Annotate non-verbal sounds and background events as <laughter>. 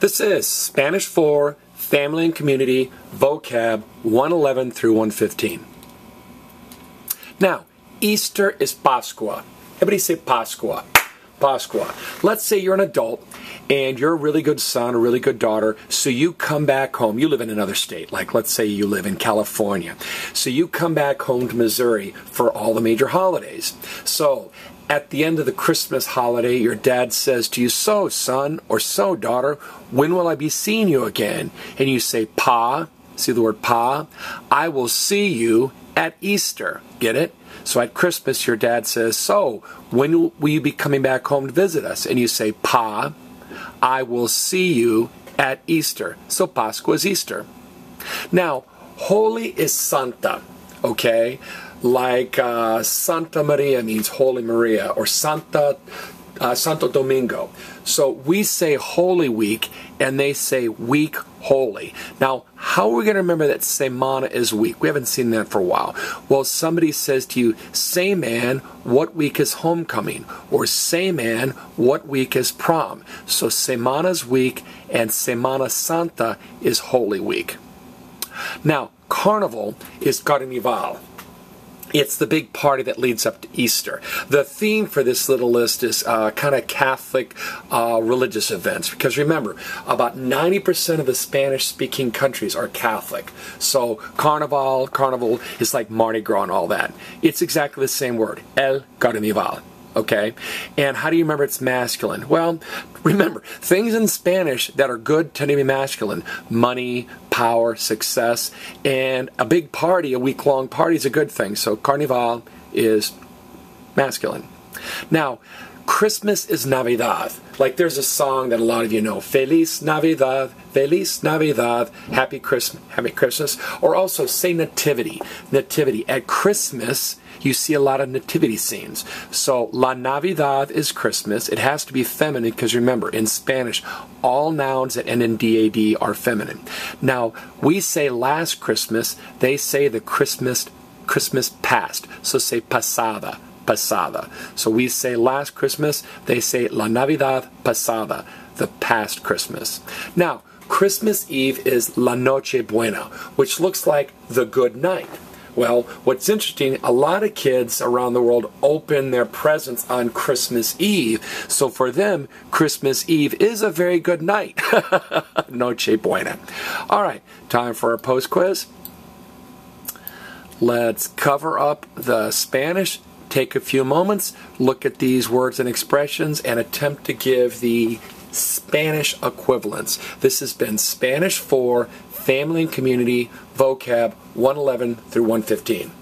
This is Spanish for Family and Community Vocab 111 through 115. Now, Easter is Pascua. Everybody say Pascua. Pascua. Let's say you're an adult and you're a really good son, a really good daughter, so you come back home. You live in another state, like let's say you live in California. So you come back home to Missouri for all the major holidays. So at the end of the Christmas holiday, your dad says to you, So, son, or so, daughter, when will I be seeing you again? And you say, Pa, see the word Pa? I will see you at Easter. Get it? So at Christmas, your dad says, So, when will you be coming back home to visit us? And you say, Pa, I will see you at Easter. So Pascua is Easter. Now, holy is Santa, okay? Like uh, Santa Maria means Holy Maria, or Santa uh, Santo Domingo. So we say Holy Week, and they say Week Holy. Now, how are we going to remember that Semana is week? We haven't seen that for a while. Well, somebody says to you, Say man, what week is homecoming? Or say man, what week is prom? So Semana's week and Semana Santa is Holy Week. Now, Carnival is Carnival. It's the big party that leads up to Easter. The theme for this little list is uh, kind of Catholic uh, religious events because remember, about 90% of the Spanish speaking countries are Catholic. So Carnival, Carnival is like Mardi Gras and all that. It's exactly the same word, El Carnival okay? And how do you remember it's masculine? Well, remember, things in Spanish that are good tend to be masculine. Money, power, success, and a big party, a week long party is a good thing. So Carnival is masculine. Now, Christmas is Navidad. Like there's a song that a lot of you know, Feliz Navidad, Feliz Navidad, Happy Christmas, Happy Christmas, or also say Nativity. Nativity. At Christmas, you see a lot of nativity scenes. So La Navidad is Christmas. It has to be feminine because remember, in Spanish, all nouns that end in DAD are feminine. Now, we say last Christmas, they say the Christmas Christmas past. So say pasada pasada. So we say last Christmas, they say La Navidad pasada, the past Christmas. Now, Christmas Eve is La Noche Buena, which looks like the good night. Well, what's interesting, a lot of kids around the world open their presents on Christmas Eve. So for them, Christmas Eve is a very good night. <laughs> Noche buena. All right, time for our post quiz. Let's cover up the Spanish. Take a few moments, look at these words and expressions, and attempt to give the Spanish equivalents. This has been Spanish for Family and Community Vocab 111 through 115.